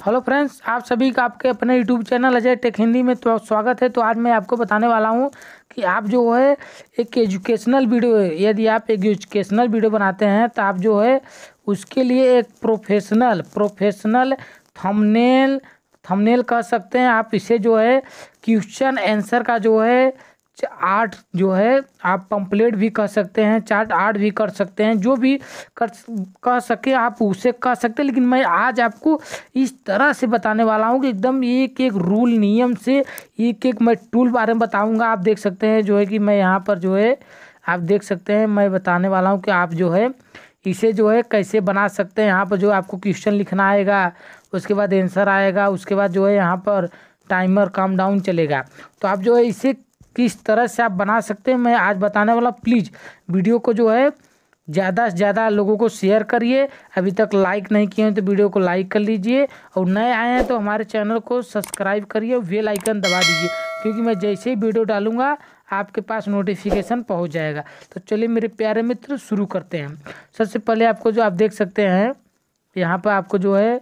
Hello friends, आप सभी का आपके अपने YouTube channel Ajay Tech Hindi में तो स्वागत है। तो आज मैं आपको बताने वाला हूँ कि आप जो है, एक एजुकेशनल वीडियो यदि आप एक एजुकेशनल वीडियो बनाते हैं तो आप जो है, उसके लिए एक प्रोफेशनल प्रोफेशनल थंबनेल थंबनेल कह सकते हैं। आप इसे जो है क्वेश्चन आंसर का जो है आर्ट जो है, आप पंपलेट भी कह सकते हैं, चार्ट आर्ट भी कर सकते हैं, जो भी कर कह सके आप उसे कह सकते हैं। लेकिन मैं आज आपको इस तरह से बताने वाला हूँ कि एकदम एक एक रूल नियम से एक एक मैं टूल बारे में बताऊँगा। आप देख सकते हैं जो है कि मैं यहाँ पर जो है, आप देख सकते हैं, मैं बताने वाला हूँ कि आप जो है, इसे जो है कैसे बना सकते हैं। यहाँ पर जो आपको क्वेश्चन लिखना आएगा, उसके बाद आंसर आएगा, उसके बाद जो है यहाँ पर टाइमर काम डाउन चलेगा। तो आप जो है इसे किस तरह से आप बना सकते हैं, मैं आज बताने वाला प्लीज़, वीडियो को जो है, ज़्यादा से ज़्यादा लोगों को शेयर करिए। अभी तक लाइक नहीं किए हैं तो वीडियो को लाइक कर लीजिए। और नए आए हैं तो हमारे चैनल को सब्सक्राइब करिए और वेल आइकन दबा दीजिए, क्योंकि मैं जैसे ही वीडियो डालूँगा, आपके पास नोटिफिकेशन पहुँच जाएगा। तो चलिए मेरे प्यारे मित्र, शुरू करते हैं। सबसे पहले आपको जो आप देख सकते हैं, यहाँ पर आपको जो है,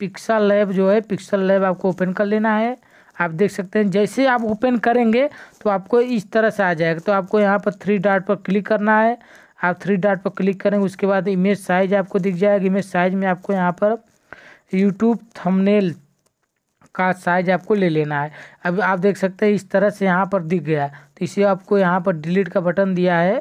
पिक्सल लैब जो है, पिक्सल लैब आपको ओपन कर लेना है। आप देख सकते हैं, जैसे आप ओपन करेंगे तो आपको इस तरह से आ जाएगा। तो आपको यहाँ पर थ्री डॉट पर क्लिक करना है। आप थ्री डॉट पर क्लिक करेंगे, उसके बाद इमेज साइज़ आपको दिख जाएगा। इमेज साइज़ में आपको यहाँ पर यूट्यूब थंबनेल का साइज़ आपको ले लेना है। अब आप देख सकते हैं, इस तरह से यहाँ पर दिख गया तो इसे आपको यहाँ पर डिलीट का बटन दिया है।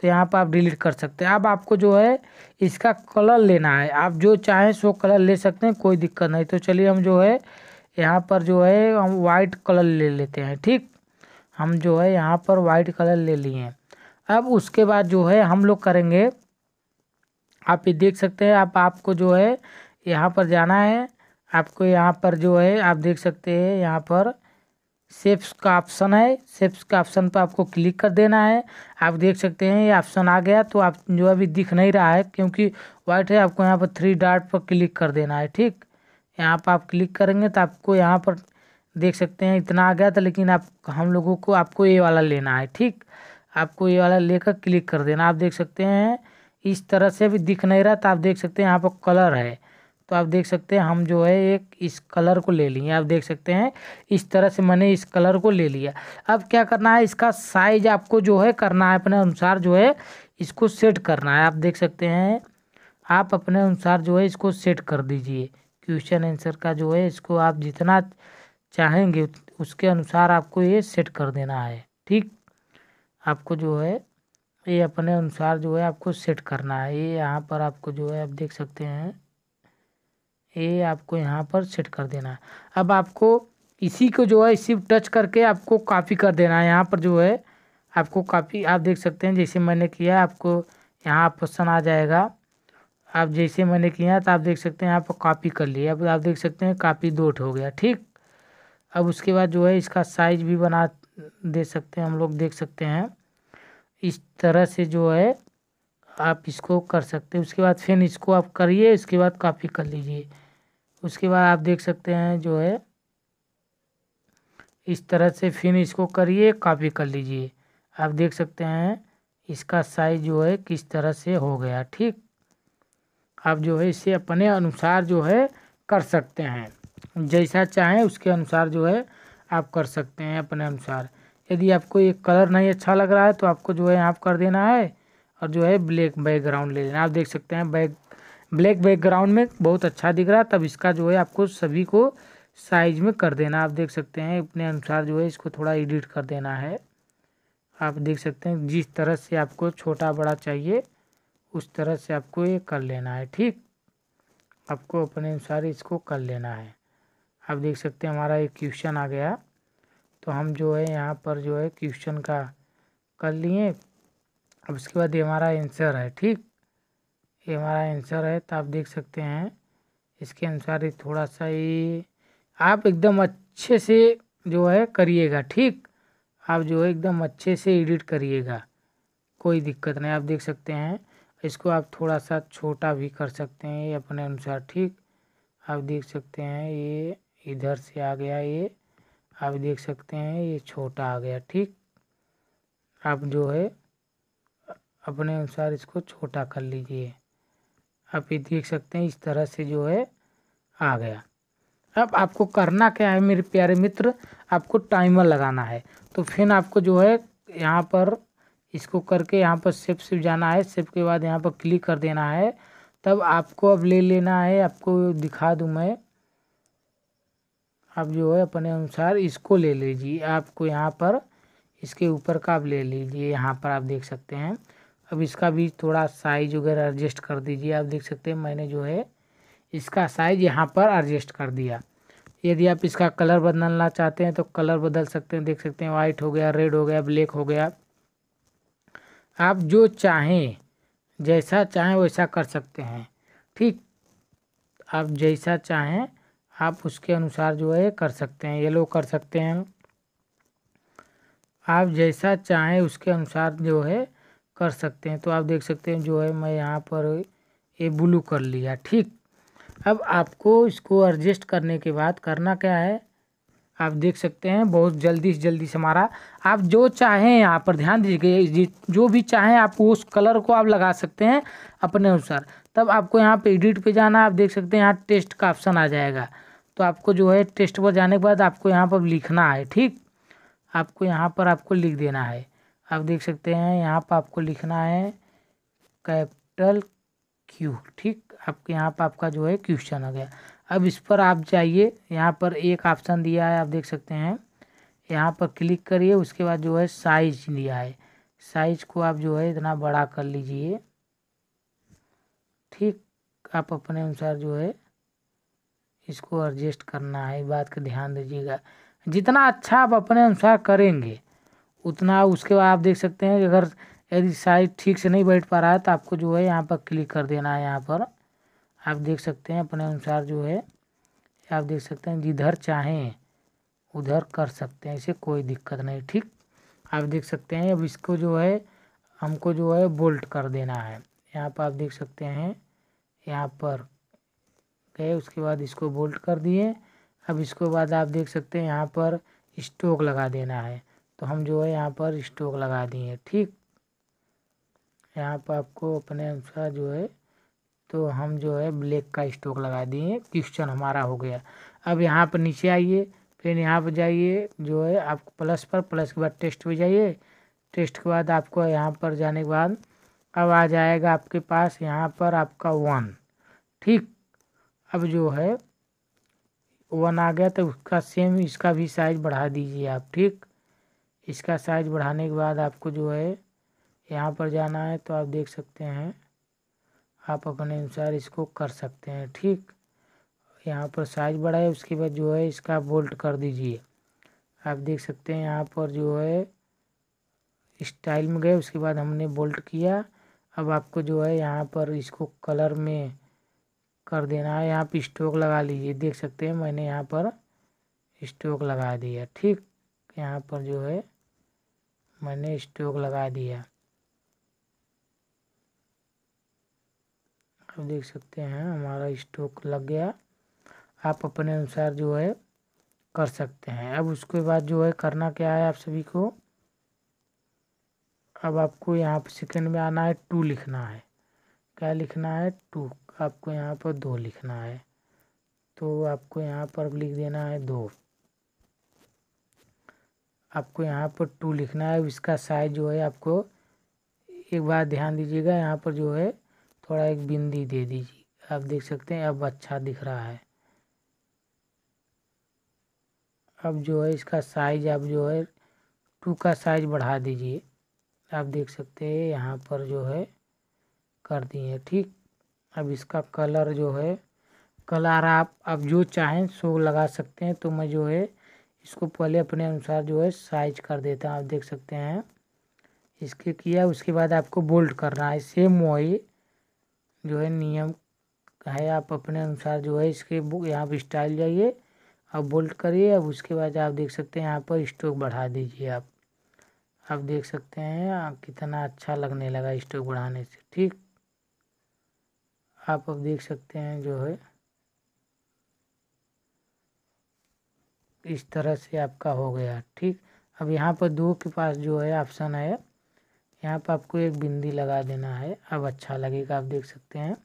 तो यहाँ पर आप डिलीट कर सकते हैं। अब आपको जो है, इसका कलर लेना है। आप जो चाहें, सो कलर ले सकते हैं, कोई दिक्कत नहीं। तो चलिए हम जो है यहाँ पर जो है, हम वाइट कलर ले लेते हैं, ठीक? हम जो है यहाँ पर वाइट कलर ले लिए हैं। अब उसके बाद जो है, हम लोग करेंगे, आप ये देख सकते हैं, आप, आपको जो है यहाँ पर जाना है, आपको यहाँ पर जो है, आप देख सकते हैं, यहाँ पर सेप्स का ऑप्शन है सेप्स का ऑप्शन पर आपको क्लिक कर देना है। आप देख सकते हैं, ये ऑप्शन आ गया तो आप जो अभी दिख नहीं रहा है, क्योंकि वाइट है, आपको यहाँ पर थ्री डॉट पर क्लिक कर देना है, ठीक? यहाँ पर आप क्लिक करेंगे तो आपको यहाँ पर देख सकते हैं इतना आ गया था, लेकिन आप, हम लोगों को आपको ये वाला लेना है, ठीक? आपको ये वाला लेकर क्लिक कर देना। आप देख सकते हैं, इस तरह से भी दिख नहीं रहा तो आप देख सकते हैं यहाँ पर कलर है। तो आप देख सकते हैं, हम जो है एक इस कलर को ले लिए। आप देख सकते हैं, इस तरह से मैंने इस कलर को ले लिया। अब क्या करना है, इसका साइज़ आपको जो है करना है, अपने अनुसार जो है इसको सेट करना है। आप देख सकते हैं, आप अपने अनुसार जो है इसको सेट कर दीजिए। क्वेश्चन आंसर का जो है, इसको आप जितना चाहेंगे, उसके अनुसार आपको ये सेट कर देना है। ठीक? आपको जो है, ये अपने अनुसार जो है आपको सेट करना है। ये यहाँ पर आपको जो है, आप देख सकते हैं। ये आपको यहाँ पर सेट कर देना है। अब आपको इसी को जो है इसी टच करके आपको कॉपी कर देना है। यहाँ पर जो है, आपको कॉपी आप देख सकते हैं, जैसे मैंने किया, आपको यहाँ ऑप्शन आ जाएगा। आप जैसे मैंने किया तो आप देख सकते हैं यहाँ पर कॉपी कर लिया अब आप देख सकते हैं कापी दो हो गया, ठीक? अब उसके बाद जो है, इसका साइज़ भी बना दे सकते हैं, हम लोग देख सकते हैं। इस तरह से जो है, आप इसको कर सकते हैं। उसके बाद फिर इसको आप करिए इसके बाद कॉपी कर लीजिए। उसके बाद आप देख सकते हैं जो है, इस तरह से फिर इसको करिए कॉपी कर लीजिए। आप देख सकते हैं, इसका साइज़ जो है, किस तरह से हो गया, ठीक? आप जो है इसे अपने अनुसार जो है कर सकते हैं। जैसा चाहें उसके अनुसार जो है आप कर सकते हैं अपने अनुसार। यदि आपको ये कलर नहीं अच्छा लग रहा है तो आपको जो है आप कर देना है और जो है ब्लैक बैकग्राउंड ले लेना। आप देख सकते हैं बैक, ब्लैक बैकग्राउंड में बहुत अच्छा दिख रहा है, तब इसका जो है आपको सभी को साइज़ में कर देना। आप देख सकते हैं अपने अनुसार जो है इसको थोड़ा एडिट कर देना है। आप देख सकते हैं जिस तरह से आपको छोटा बड़ा चाहिए। उस तरह से आपको ये कर लेना है, ठीक? आपको अपने अनुसार इसको कर लेना है। आप देख सकते हैं हमारा एक क्वेश्चन आ गया। तो हम जो है यहाँ पर जो है क्वेश्चन का कर लिए। अब उसके बाद ये हमारा आंसर है, ठीक? ये हमारा आंसर है तो आप देख सकते हैं। इसके अनुसार ही थोड़ा सा ये आप एकदम अच्छे से जो है करिएगा, ठीक? आप जो है एकदम अच्छे से एडिट करिएगा। कोई दिक्कत नहीं, आप देख सकते हैं। इसको आप थोड़ा सा छोटा भी कर सकते हैं ये अपने अनुसार, ठीक? आप देख सकते हैं ये इधर से आ गया ये, आप देख सकते हैं ये छोटा आ गया, ठीक? आप जो है, अपने अनुसार इसको छोटा कर लीजिए। आप ये देख सकते हैं इस तरह से जो है आ गया। अब आपको करना क्या है मेरे प्यारे मित्र? आपको टाइमर लगाना है। तो फिर आपको जो है यहाँ पर इसको करके यहाँ पर सेप सिप जाना है। सेप के बाद यहाँ पर क्लिक कर देना है। तब आपको अब ले लेना है। आपको दिखा दूँ मैं। आप जो है अपने अनुसार इसको ले लीजिए। आपको यहाँ पर इसके ऊपर का आप ले लीजिए। यहाँ पर आप देख सकते हैं। अब इसका भी थोड़ा साइज़ वगैरह एडजस्ट कर दीजिए। आप देख सकते हैं मैंने जो है इसका साइज़ यहाँ पर एडजस्ट कर दिया। यदि आप इसका कलर बदलना चाहते हैं तो कलर बदल सकते हैं। देख सकते हैं वाइट हो गया रेड हो गया ब्लैक हो गया। आप जो चाहें, जैसा चाहें वैसा कर सकते हैं। ठीक, आप जैसा चाहें, आप उसके अनुसार जो है कर सकते हैं। येलो कर सकते हैं। आप जैसा चाहें उसके अनुसार जो है कर सकते हैं। तो आप देख सकते हैं जो है मैं यहाँ पर ये ब्लू कर लिया। ठीक, अब आपको इसको एडजस्ट करने के बाद करना क्या है? आप देख सकते हैं, बहुत जल्दी से जल्दी से हमारा। आप जो चाहें यहाँ पर ध्यान दीजिए जो भी चाहें आप उस कलर को आप लगा सकते हैं अपने अनुसार। तब आपको यहाँ पे एडिट पे जाना, आप देख सकते हैं यहाँ टेस्ट का ऑप्शन आ जाएगा। तो आपको जो है टेस्ट पर जाने के बाद आपको यहाँ पर लिखना है, ठीक? आपको यहाँ पर आपको लिख देना है। आप देख सकते हैं यहाँ पर आपको लिखना है कैपिटल क्यू ठीक? आपके यहाँ पर आपका जो है क्वेश्चन आ गया। अब इस पर आप जाइए, यहाँ पर एक ऑप्शन दिया है, आप देख सकते हैं। यहाँ पर क्लिक करिए, उसके बाद जो है साइज़ दिया है। साइज़ को आप जो है इतना बड़ा कर लीजिए। ठीक, आप अपने अनुसार जो है इसको एडजस्ट करना है बात का ध्यान दीजिएगा। जितना अच्छा आप अपने अनुसार करेंगे, उतना उसके बाद आप देख सकते हैं अगर यदि साइज़ ठीक से नहीं बैठ पा रहा है तो आपको जो है यहाँ पर क्लिक कर देना है, यहाँ पर। आप देख सकते हैं अपने अनुसार जो है, आप देख सकते हैं जिधर चाहें, उधर कर सकते हैं, इसे कोई दिक्कत नहीं, ठीक? आप देख सकते हैं, अब इसको जो है, हमको जो है बोल्ट कर देना है। यहाँ पर आप देख सकते हैं, यहाँ पर गए, उसके बाद इसको बोल्ट कर दिए। अब इसके बाद आप देख सकते हैं, यहाँ पर स्टोक लगा देना है। तो हम जो है, यहाँ पर स्टोक लगा दिए, ठीक? यहाँ पर आपको अपने अनुसार जो है तो हम जो है ब्लैक का स्टोक लगा दिए क्वेश्चन हमारा हो गया। अब यहाँ पर नीचे आइए, फिर यहाँ पर जाइए, जो है आपको प्लस पर, प्लस के बाद टेस्ट पे जाइए। टेस्ट के बाद आपको यहाँ पर जाने के बाद अब आ जाएगा आपके पास यहाँ पर आपका वन। ठीक। अब जो है वन आ गया तो उसका सेम इसका भी साइज़ बढ़ा दीजिए आप। ठीक। इसका साइज़ बढ़ाने के बाद आपको जो है यहाँ पर जाना है तो आप देख सकते हैं। आप अपने अनुसार इसको कर सकते हैं, ठीक? यहाँ पर साइज़ है उसके बाद जो है इसका बोल्ट कर दीजिए। आप देख सकते हैं यहाँ पर जो है स्टाइल में गए, उसके बाद हमने बोल्ट किया। अब आपको जो है यहाँ पर इसको कलर में कर देना है। यहाँ पर स्टोक लगा लीजिए। देख सकते हैं मैंने यहाँ पर स्टोक लगा दिया, ठीक? यहाँ पर जो है मैंने स्टोक लगा दिया। आप देख सकते हैं, हमारा स्टोक लग गया। आप अपने अनुसार जो है कर सकते हैं। अब उसके बाद जो है करना क्या है आप सभी को? अब आपको यहाँ पर सेकेंड में आना है टू लिखना है। क्या लिखना है? टू आपको यहाँ पर दो लिखना है। तो आपको यहाँ पर लिख देना है दो। आपको यहाँ पर टू लिखना है। इसका साइज़ जो है आपको एक बार ध्यान दीजिएगा। यहाँ पर जो है थोड़ा एक बिंदी दे दीजिए। आप देख सकते हैं, अब अच्छा दिख रहा है। अब जो है, इसका साइज़ आप जो है टू का साइज़ बढ़ा दीजिए। आप देख सकते हैं, यहाँ पर जो है, कर दिए ठीक। अब इसका कलर जो है कलर आप अब जो चाहें, सो लगा सकते हैं। तो मैं जो है, इसको पहले अपने अनुसार जो है साइज़ कर देता हूँ। आप देख सकते हैं, इसके किया, उसके बाद आपको बोल्ट करना है। सेम वही जो है नियम है, आप अपने अनुसार जो है इसके बुक यहाँ पर स्टाइल जाइए अब बोल्ट करिए, अब उसके बाद आप देख सकते हैं, यहाँ पर स्टोक बढ़ा दीजिए आप। आप देख सकते हैं कितना अच्छा लगने लगा स्टोक बढ़ाने से, ठीक? आप अब देख सकते हैं जो है, इस तरह से आपका हो गया, ठीक? अब यहाँ पर दो के पास जो है ऑप्शन है यहाँ पर आपको एक बिंदी लगा देना है। अब अच्छा लगेगा, आप देख सकते हैं।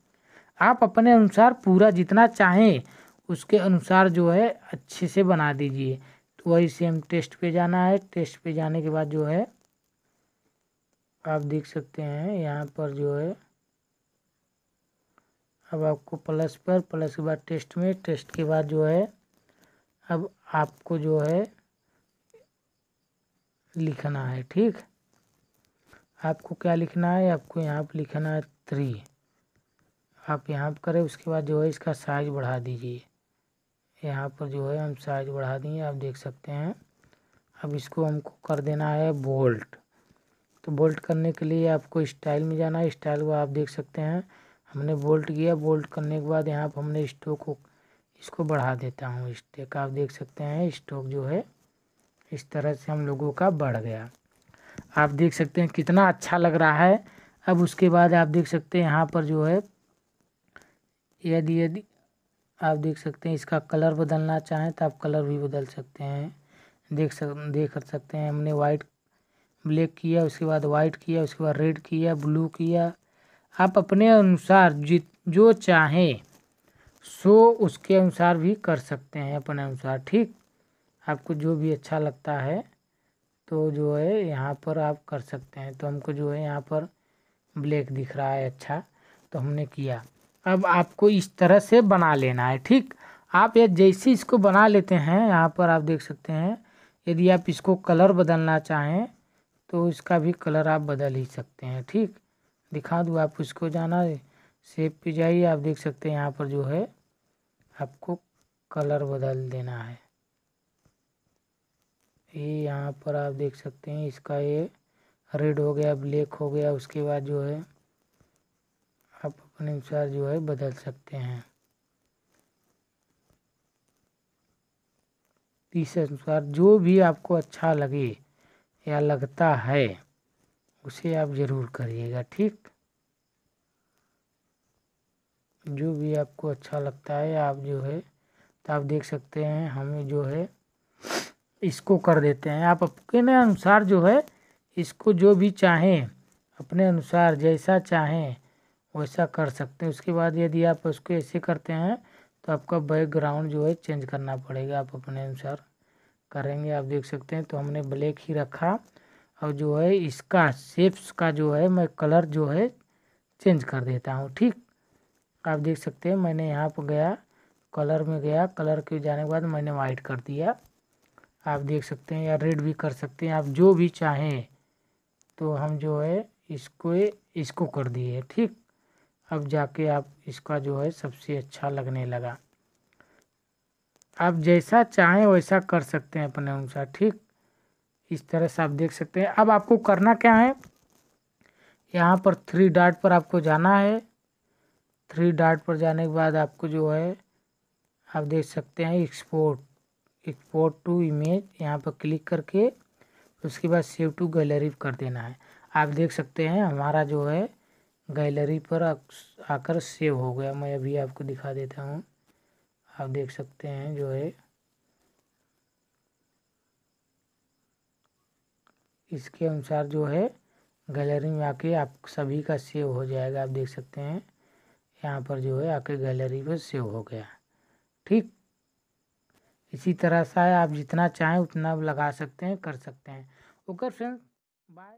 आप अपने अनुसार पूरा जितना चाहें, उसके अनुसार जो है, अच्छे से बना दीजिए। तो वही सेम टेस्ट पे जाना है। टेस्ट पे जाने के बाद जो है, आप देख सकते हैं, यहाँ पर जो है, अब आपको प्लस पर प्लस के बाद टेस्ट में टेस्ट के बाद जो है, अब आपको जो है, लिखना है, ठीक? आपको क्या लिखना है? आपको यहाँ पर लिखना है थ्री आप यहाँ पर करें, उसके बाद जो है इसका साइज़ बढ़ा दीजिए। यहाँ पर जो है हम साइज़ बढ़ा दिए आप देख सकते हैं। अब इसको हमको कर देना है बोल्ट तो बोल्ट करने के लिए आपको स्टाइल में जाना है। स्टाइल को आप देख सकते हैं। हमने बोल्ट किया। बोल्ट करने के बाद यहाँ पर हमने स्टोक को, इसको बढ़ा देता हूँ। स्टेक आप देख सकते हैं स्टोक जो है इस तरह से हम लोगों का बढ़ गया। आप देख सकते हैं कितना अच्छा लग रहा है। अब उसके बाद आप देख सकते हैं यहाँ पर जो है, यदि यदि आप देख सकते हैं इसका कलर बदलना चाहें तो आप कलर भी बदल सकते हैं। देख सक, देख सकते हैं हमने वाइट, ब्लैक किया, उसके बाद वाइट किया, उसके बाद रेड किया, ब्लू किया। आप अपने अनुसार जित, जो चाहें, सो उसके अनुसार भी कर सकते हैं अपने अनुसार, ठीक? आपको जो भी अच्छा लगता है तो जो है, यहाँ पर आप कर सकते हैं। तो हमको जो है, यहाँ पर ब्लैक दिख रहा है अच्छा तो हमने किया। अब आपको इस तरह से बना लेना है, ठीक? आप ये जैसे इसको बना लेते हैं, यहाँ पर आप देख सकते हैं, यदि आप इसको कलर बदलना चाहें तो इसका भी कलर आप बदल ही सकते हैं, ठीक? दिखा दूँ आप उसको जाना सेप पे जाइए, आप देख सकते हैं, यहाँ पर जो है, आपको कलर बदल देना है। ये यहाँ पर आप देख सकते हैं, इसका ये रेड हो गया ब्लैक हो गया, उसके बाद जो है आप अपने अनुसार जो है बदल सकते हैं। इस अनुसार जो भी आपको अच्छा लगे या लगता है, उसे आप ज़रूर करिएगा, ठीक? जो भी आपको अच्छा लगता है, आप जो है तो आप देख सकते हैं, हमें जो है इसको कर देते हैं। आप अपने अनुसार जो है, इसको जो भी चाहें, अपने अनुसार जैसा चाहें, वैसा कर सकते हैं। उसके बाद यदि आप उसको ऐसे करते हैं तो आपका बैकग्राउंड जो है चेंज करना पड़ेगा। आप अपने अनुसार करेंगे। आप देख सकते हैं तो हमने ब्लैक ही रखा। और जो है, इसका शेप्स का जो है, मैं कलर जो है, चेंज कर देता हूँ। ठीक? आप देख सकते हैं, मैंने यहाँ पर गया, कलर में गया। कलर के जाने के बाद मैंने वाइट कर दिया। आप देख सकते हैं या रेड भी कर सकते हैं, आप जो भी चाहें तो हम जो है इसको इसको कर दिए, ठीक? अब जाके आप इसका जो है सबसे अच्छा लगने लगा। आप जैसा चाहें वैसा कर सकते हैं अपने अनुसार, ठीक? इस तरह से आप देख सकते हैं। अब आपको करना क्या है? यहाँ पर थ्री डाट पर आपको जाना है। थ्री डाट पर जाने के बाद आपको जो है, आप देख सकते हैं एक्सपोर्ट एक्सपोर्ट टू इमेज यहाँ पर क्लिक करके उसके बाद सेव टू गैलरी कर देना है। आप देख सकते हैं हमारा जो है गैलरी पर आकर सेव हो गया। मैं अभी आपको दिखा देता हूँ। आप देख सकते हैं जो है इसके अनुसार जो है गैलरी में आके आप सभी का सेव हो जाएगा। आप देख सकते हैं यहाँ पर जो है आके गैलरी पर सेव हो गया। ठीक? इसी तरह से आप जितना चाहें, उतना लगा सकते हैं, कर सकते हैं। Okay friends bye